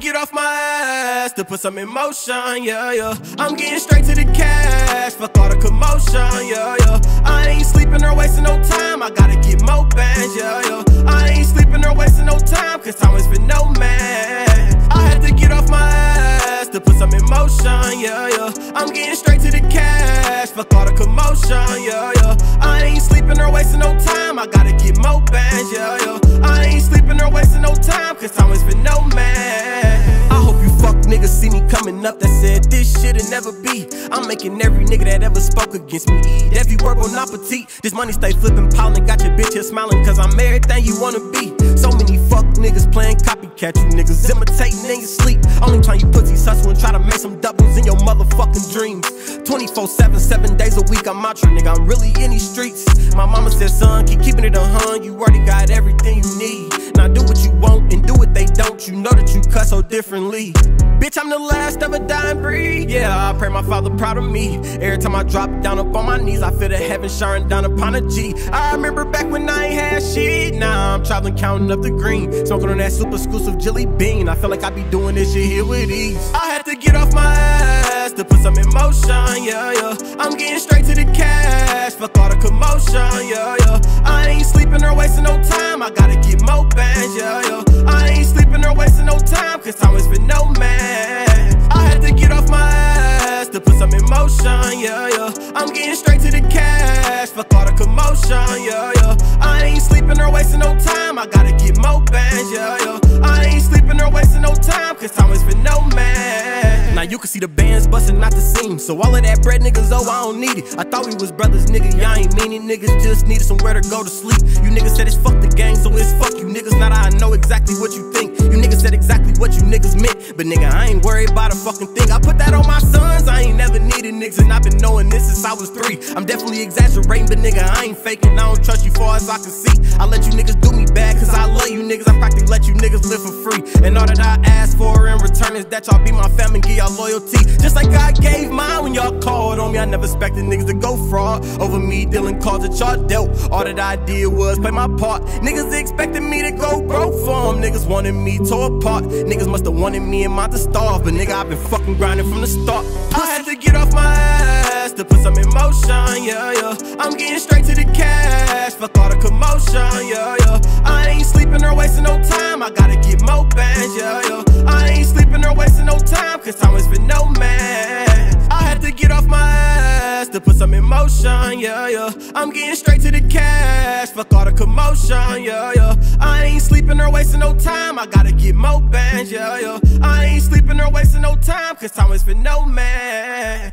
get off my ass to put some emotion, yeah, yeah. I'm getting straight to the cash, fuck all the commotion, yeah, yeah. I ain't sleeping or wasting no time, I gotta get more bands, yeah, yeah. I ain't sleeping or wasting no time, cause time has been no man. I had to get off my ass to put some emotion, yeah, yeah. I'm getting straight to the cash, fuck all the commotion, yeah, yeah. I ain't sleeping or wasting no time, I gotta get more bands, yeah, see up that said this shit'll never be. I'm making every nigga that ever spoke against me eat every word bon appetit. This money stay flipping, piling, got your bitch here smiling, cause I'm everything you wanna be. So many fuck niggas playing copycat, you niggas imitating in your sleep. Only time you pussies hustle and try to make some doubles in your motherfucking dreams. 24 7, 7 days a week, I'm out here, nigga. I'm really in these streets. My mama said, son, keep keeping it a hun. You already got everything you need. Cut so differently. Bitch, I'm the last of a dying breed. Yeah, I pray my father proud of me. Every time I drop down up on my knees, I feel the heaven shining down upon a G. I remember back when I ain't had shit. Now I'm traveling, counting up the green. Smoking on that super exclusive jelly bean. I feel like I be doing this shit here with ease. I had to get off my ass to put some emotion, yeah, yeah. I'm getting straight to the cash, fuck all the commotion, yeah, yeah. I ain't sleeping or wasting no time, I gotta get more bands, yeah, yeah. Motion, yeah, yeah. I'm getting straight to the cash, fuck all the commotion, yeah, yeah. I ain't sleeping or wasting no time, you can see the bands busting out the seam, so all of that bread niggas, oh, I don't need it. I thought we was brothers, nigga, y'all ain't mean. Niggas just needed somewhere to go to sleep. You niggas said it's fuck the gang, so it's fuck you niggas. Now I know exactly what you think. You niggas said exactly what you niggas meant, but nigga, I ain't worried about a fucking thing. I put that on my sons, I ain't never needed niggas, and I've been knowing this since I was three. I'm definitely exaggerating, but nigga, I ain't faking. I don't trust you far as I can see. I let you niggas do me bad, cause I love you niggas. I practically let you niggas live for free. And all that I ask for in return is that y'all be my family give y'all loyalty. Just like I gave mine when y'all called on me. I never expected niggas to go fraud over me dealing cards that y'all dealt. All that I did was play my part. Niggas expected me to go broke for them. Niggas wanted me tore apart. Niggas must have wanted me and my to starve. But nigga, I've been fucking grinding from the start. I had to get off my ass to put some emotion, yeah, yeah. I'm getting straight to the cash, fuck all the commotion, yeah, yeah. Man. I had to get off my ass to put some emotion, yeah, yeah. I'm getting straight to the cash, fuck all the commotion, yeah, yeah. I ain't sleeping or wasting no time, I gotta get more bands, yeah, yeah. I ain't sleeping or wasting no time, cause time is for no man.